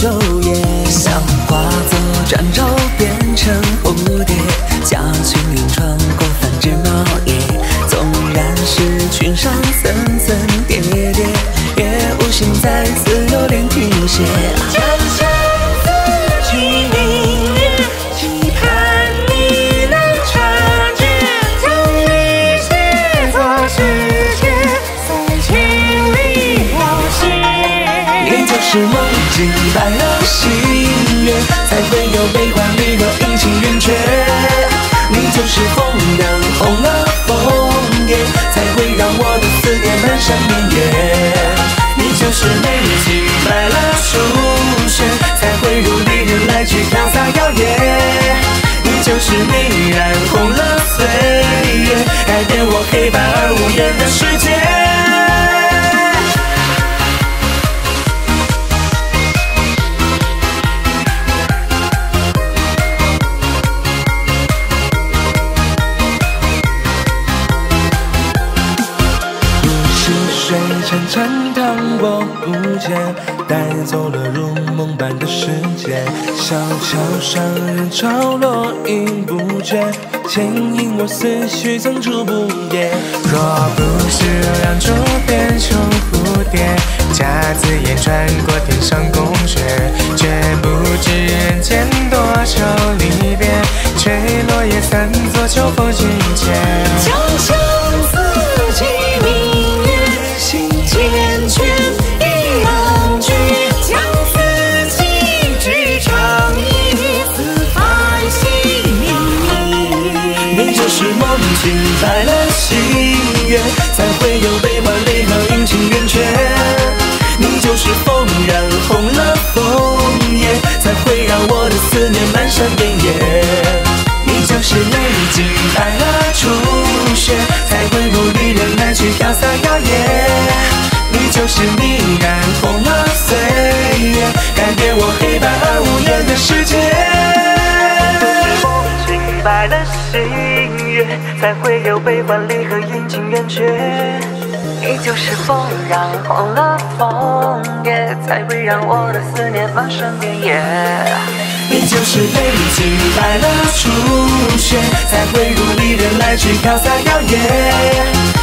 昼夜想化作庄周梦境白了心愿，才会有悲欢离合，阴晴圆缺。你就是风染红了枫叶，才会让我的思念漫山遍野。你就是美景白了初雪，才会如离人来去飘洒摇曳。你就是你染红了岁月，改变我黑白而无言的世潺潺淌过无界带走了如梦般的世界，小桥上人潮络绎不绝，牵引我思绪层出不迭。若不是让竹变成蝴蝶，夹子也穿过天上宫阙，飘洒摇曳。你就是你染红了岁月，改变我黑白而无言的世界。白了心月，才会有悲欢离合，阴晴圆缺。你就是风染红了枫叶，才会让我的思念漫山遍野。你就是泪尽白了初雪，才会如离人来去飘洒摇曳。